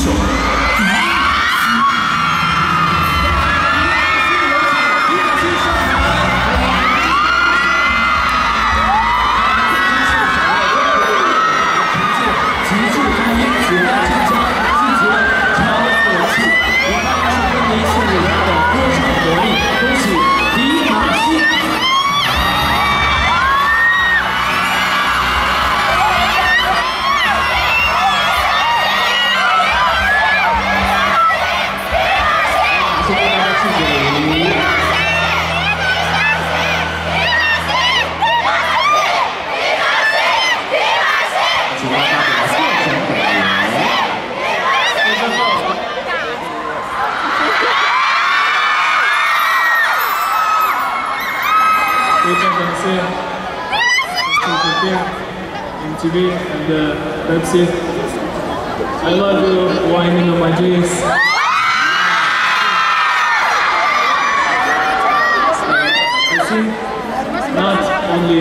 Soul. MTV and uh, Pepsi. I love you, wine in my jeans.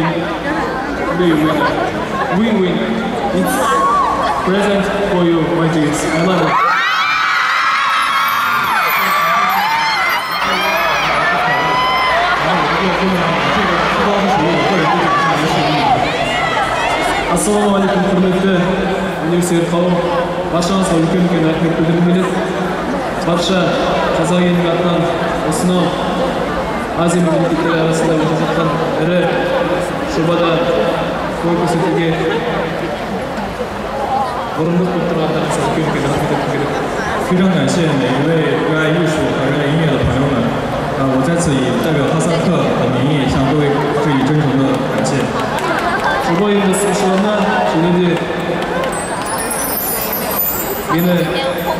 win, they win. Win-win. It's present for you, my kids. I love it. ассалаумағалейкум құрметті өнерсүйер қауым баршаңызға үлкен үлкен рахмет білдіргім келеді барша қазақ елінің атынан осынау azim birlikteler arasında bulunmaktan öyle sobada korkusu diye borumuz tuttuğu arkadaşlar köyüne gidip gidip 非常感谢每一位热爱艺术和热爱音乐的朋友们。啊，我在此也代表哈萨克的名义向各位致以真诚的感谢。主播也说呢，主播是您的，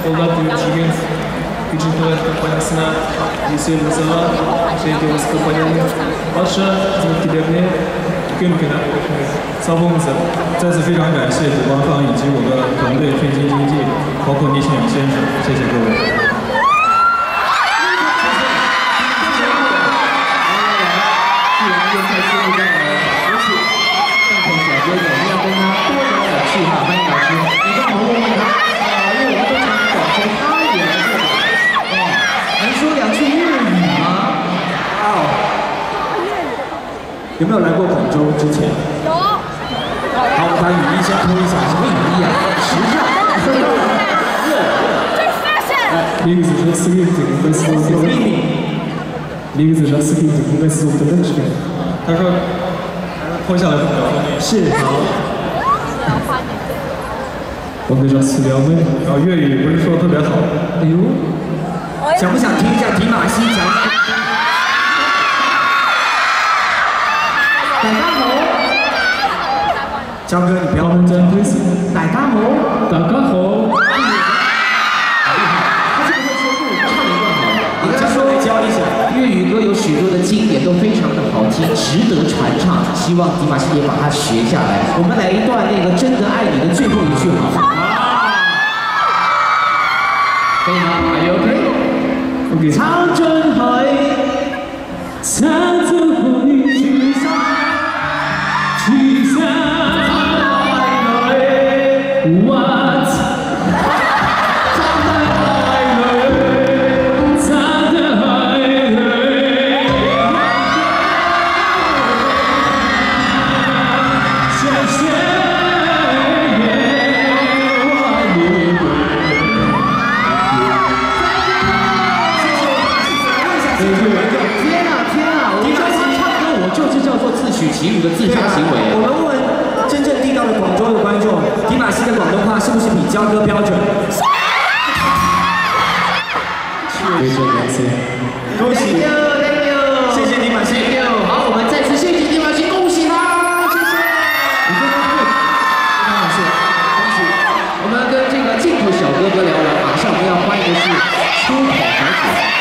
我们提供。бюджеттер компаниясына есел жасаған жеңгеміз компанияның барша қызметкерлеріне үлкен үлкен рахмет сау болыңыздар 再次非常感谢主办方以及我的团队飞金经济，包括聂庆阳先生，谢谢各位。 有没有来过广州之前？有。好，我把雨衣先脱一下，什么雨衣啊？时尚。Liegst du das Kind im besten 有秘密。Liegst du das Kind im besten Unterwäsche? 他说脱下来不了。是好。我们这私聊妹，然后粤语不是说的特别好。哎呦，想不想听一下迪玛希讲？大家好，江哥，你不要认真，please。大家好，大家好。他这个会说粤语唱一段好吗？你跟他说教一下。粤语歌有许多的经典都非常的好听，值得传唱。希望迪玛希也把它学下来。我们来一段那个《真的爱你》的最后一句好吗？可以吗？Are you okay？天啊天啊！我们他唱歌，我就是叫做自取其辱的自杀行为。我们问到广州的观众，迪玛希的广东话是不是比江哥标准？确实一些，恭喜，谢谢迪玛希，好，我们再次谢谢迪玛希，恭喜他，谢谢。非常感好，恭喜，我们跟这个进口小哥哥聊完，马上我们要欢迎的是出口小姐。